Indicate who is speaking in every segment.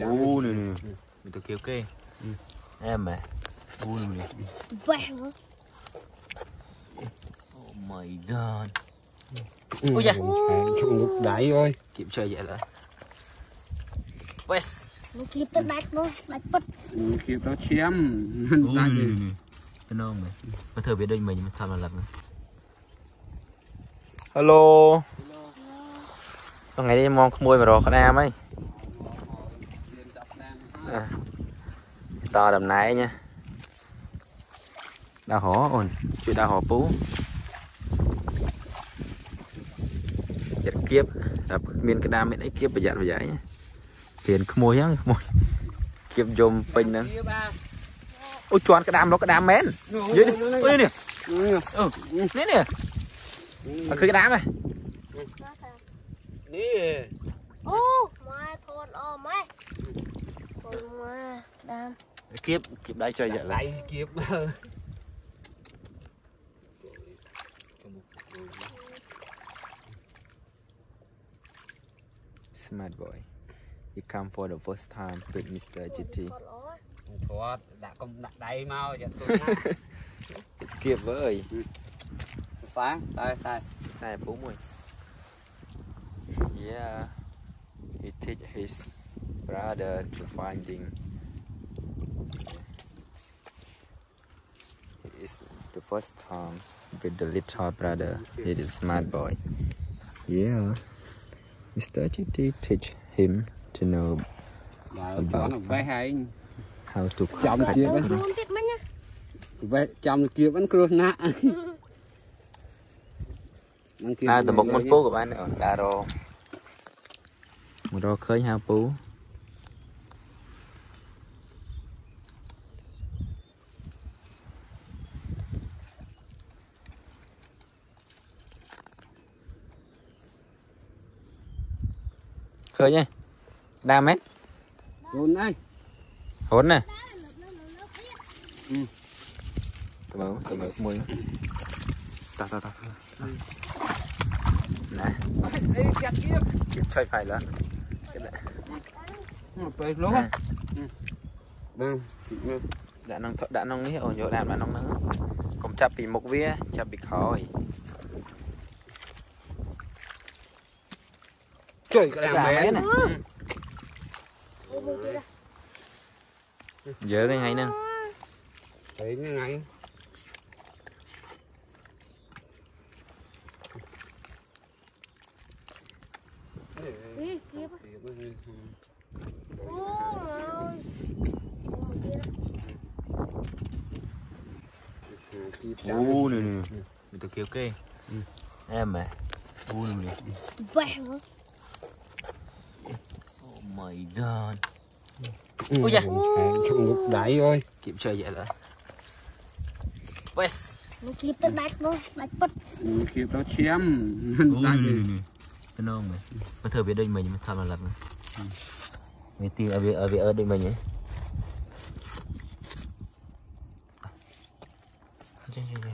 Speaker 1: Ô này này.
Speaker 2: Mình tôi kêu kê Em mà Ô này này
Speaker 3: Vàng hả?
Speaker 2: Oh my god.
Speaker 1: Ui da. Ngục đáy ơi.
Speaker 2: Kiểm chơi vậy là. West
Speaker 3: Nó kịp tới đạch nó, đạch bất
Speaker 1: Khiếp đó chém. Ô này này
Speaker 2: này Tên ông này. Mà thử biết đây mình mới tham là lập Hello. Hôm ngày đi mong khmôi mà rồi con em ấy តតំណែងណាដាក់ហោអូនជួយដាក់ហោពូចិត្តគៀបតែមានក្តាមមានអីគៀបប្រយ័ត្នប្រយែងព្រៀនក្មួយហ្នឹងក្មួយគៀបយំពេញហ្នឹងអូជន់ក្តាមលោកក្តាមមែនយីអូនេះនេះនេះ
Speaker 1: អត់ឃើញ
Speaker 2: ក្តាមទេ
Speaker 1: នេះ
Speaker 3: អូម៉ែធន់អមហ៎ម៉ែក្តាម
Speaker 2: Kiếp Kiếp đây chơi vậy Lại.
Speaker 1: Kiếp.
Speaker 2: Smart boy. You come for the first time with Mr. GT
Speaker 1: Thua đã công đặt đây mau giờ tôi
Speaker 2: Kiếp với
Speaker 1: Sáng Đây đây.
Speaker 2: Này bố mùi Yeah. He teach his brother to finding It's the first time with the little brother. He is smart boy. Yeah. Mr. GT teach him to know
Speaker 1: about
Speaker 2: how to cut.
Speaker 1: វេចំនឹងគៀបហ្នឹងគ្រោះណាស់ហ្នឹងគៀបតែតបុកមុនពូ
Speaker 2: ក៏បានដែររមករកឃើញហៅពូ Khơi nha Đa mét
Speaker 1: Rôn đây.
Speaker 2: Hốn nè Tụi mở, tụi mở mùi Ta ta ta. Nè.
Speaker 1: Ê kẹt kia
Speaker 2: Kiếm chơi phải lớn
Speaker 3: Cái này
Speaker 1: Về lố Nè. Vâng
Speaker 2: đã nong đã nong ní ở chỗ làm đã nong nữa. Cũng chắp bị một vía chắp bị khó
Speaker 1: Trời cái Dạ, đàm bé mấy này. Ô,
Speaker 2: giờ cái ngày nè.
Speaker 1: Ý, kia bác. Ô, Ô, này nè
Speaker 2: mình tôi kêu kê. Em mà này nè
Speaker 3: hả? oh
Speaker 2: my god
Speaker 1: Ui da. Trong ngục đáy ơi.
Speaker 2: Kiểm chơi vậy là West
Speaker 3: Nó kịp tới đạch nó, đạch bất
Speaker 1: Khiếp đó chém. U này nè nè
Speaker 2: tên ông mày mà thử biết đây mình mới tham là lập này mình tìm ở việc ở việc ở đây mình ấy Chơi, chơi, chơi.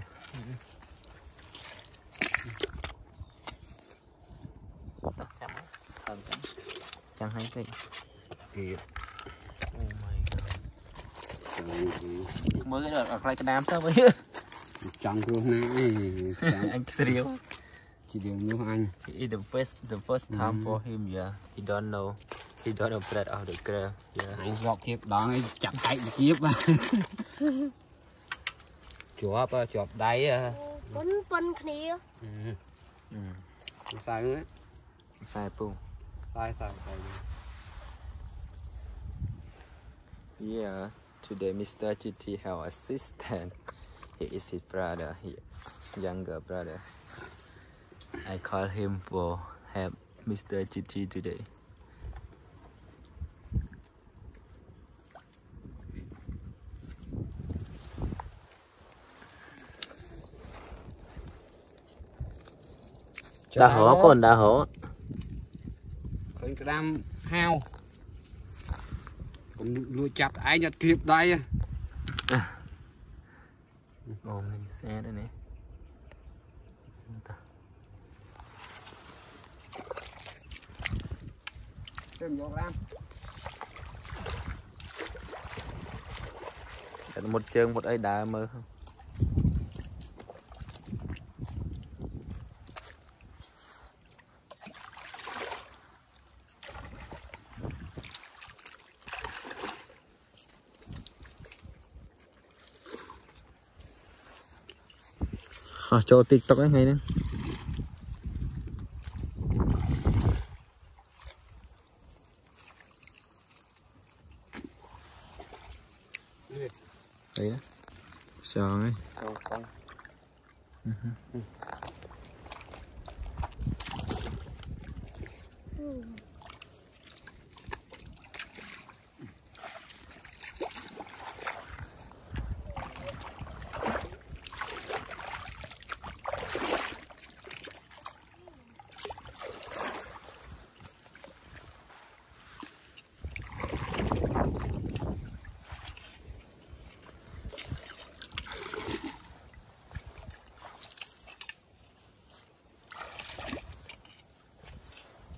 Speaker 2: Chăm hay my god. Mới cái đợt ở lại cái đám sao vậy?
Speaker 1: Trong luôn nè
Speaker 2: Anh serious.
Speaker 1: Chỉ điều như anh
Speaker 2: the first the first time for him, yeah. He don't know. He don't know bread of the girl. Yeah.
Speaker 1: Anh gọt kiếp đó ấy chặt tay bị kiếp á Chọp á, chọp đáy á
Speaker 3: Phân phân kia
Speaker 2: Ừ.
Speaker 1: Không sao nữa
Speaker 2: Sai pu. Yeah. Today Mr. GT have assistant. He is his brother, he younger brother. I call him for help Mr. GT today. Đá hổ con đá hổ.
Speaker 1: ក្តាមហាវកុំលួចចាប់ឯងអត់គៀបដៃ
Speaker 2: បងនេះស្អាតនេះ
Speaker 1: ទៅមករ៉ាំ
Speaker 2: តែមុតជើងមុតអីដើរមើល Ờ, cho tiktok ấy ngay nữa đấy đó sòn ấy. Ừ Không.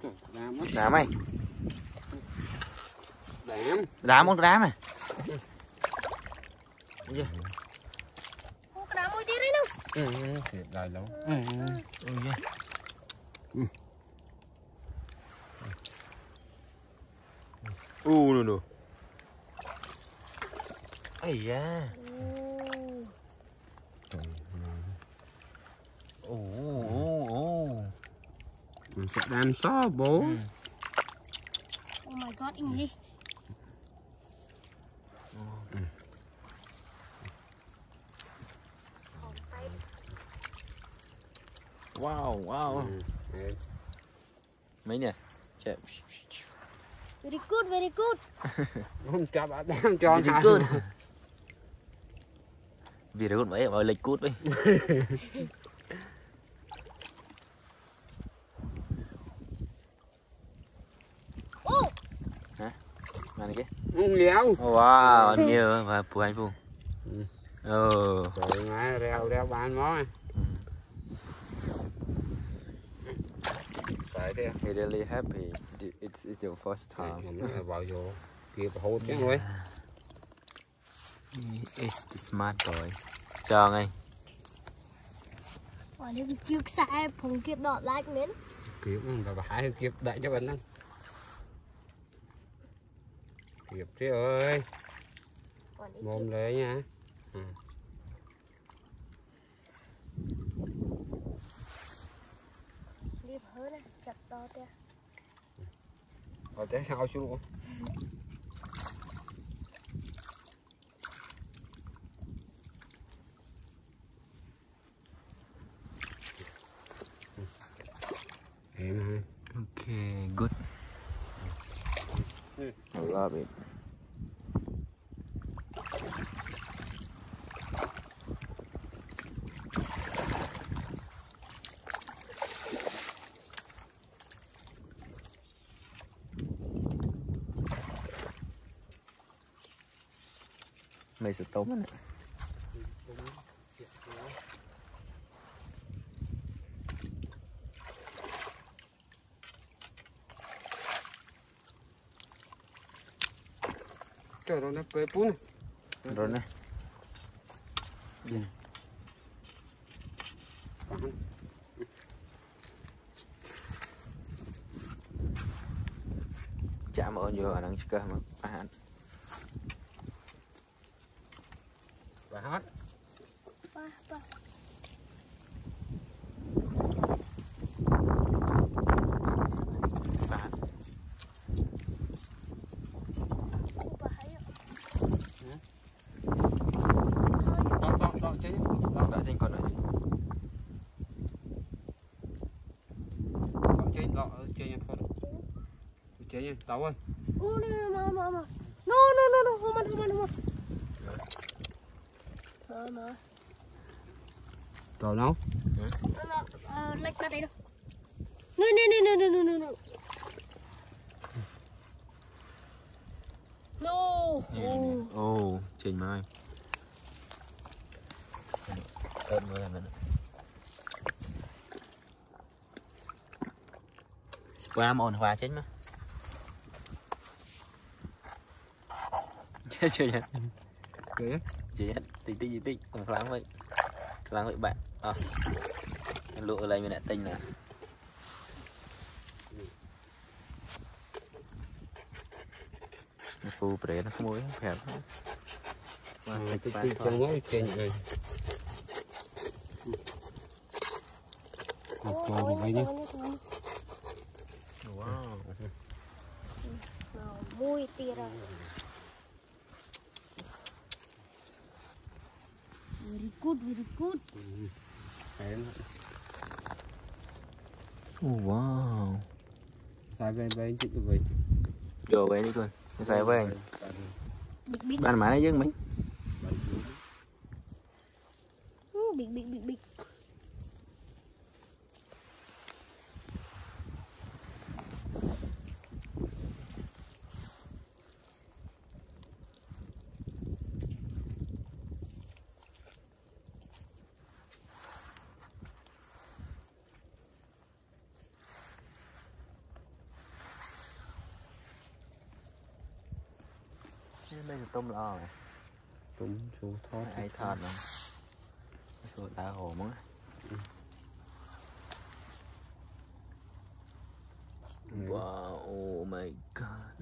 Speaker 1: Trời, đám
Speaker 2: á,
Speaker 1: đám
Speaker 2: đám. không đám
Speaker 3: Ô, cái đám môi tí đấy đâu.
Speaker 1: Ừ, thiệt đời lắm. Ừ.
Speaker 2: ui da u nè nè. Ấy da. Ô, ồ ồ ồ
Speaker 1: Mình sẽ đám xó bố. Oh
Speaker 3: my god, English.
Speaker 2: wow wow
Speaker 1: Ừ.
Speaker 2: mấy nè Chà,
Speaker 3: Very good, very good.
Speaker 1: Không cho bà đám cho very good
Speaker 2: very good mấy ở lệch cút đấy
Speaker 3: Ô,
Speaker 2: mà này cái
Speaker 1: Léo.
Speaker 2: wow anh nhiều và phụ anh phụ
Speaker 1: Ừ.
Speaker 2: ờ
Speaker 1: Trời má, reo reo bán món à. Phải thế.
Speaker 2: he really happy it's it's your first time Mình nói
Speaker 1: là vào vô bà hốt chứ thôi.
Speaker 2: It's the smart boy. Cho ngay.
Speaker 3: quả này chưa sai phòng kiếp đọt like miếng.
Speaker 1: Kiếp bà bà hãy kiếp đại cho mình đó. Kiếp chứ ơi.
Speaker 3: Mồm
Speaker 1: lấy nha.
Speaker 3: đi hơn này, chặt to tia.
Speaker 1: Ở thế sao xuống. Em
Speaker 2: I love it. Mày sẽ tốn nữa.
Speaker 1: Trời ơi, nó bê bún.
Speaker 2: Rồi nè. Bán. Chạm ở nhiều ở đằng cơ mà. À,
Speaker 1: Bà hát.
Speaker 3: Ba, ba.
Speaker 2: à.
Speaker 3: Ô, bà thấy ạ. Đó, đó,
Speaker 1: đó, chứ.
Speaker 2: Đó, Đã trên con đó,
Speaker 1: chứ. Đó, chơi nha, thôi. Chơi nha, tao ơi.
Speaker 3: Ô, nè, nè, mà, mà, mà. No, no, no, no, không ăn, không ăn, không ăn. Thôi mà.
Speaker 1: Rồi? Nó
Speaker 3: là, ờ, lệch ra đây đâu. Nè, nè, nè, nè, nè, nè, nè. No. Ô.
Speaker 2: Ồ, trên mai. Ơn là mình. Spam ổn hòa chết mà. Chết chưa nhỉ?
Speaker 1: Kìa.
Speaker 2: chết tí tí tí không lắng vậy. Lắng vậy bạn. À lụa lên mình lại tinh nè phu bể nó không mối phèn Tí tí trong ngó trên
Speaker 1: rồi Một gì vậy nhá
Speaker 2: wow.
Speaker 3: Mui tira very good very good
Speaker 2: oh, wow
Speaker 1: Sai về về chút rồi
Speaker 2: vô về đi con xài về
Speaker 3: big big
Speaker 2: bạn mà nó dưng mấy?
Speaker 3: Ừ, big big big
Speaker 2: big đây là tôm lò này
Speaker 1: Tụm chú thoát ai thọt
Speaker 2: nè số đá hồ มั้ง wow oh my god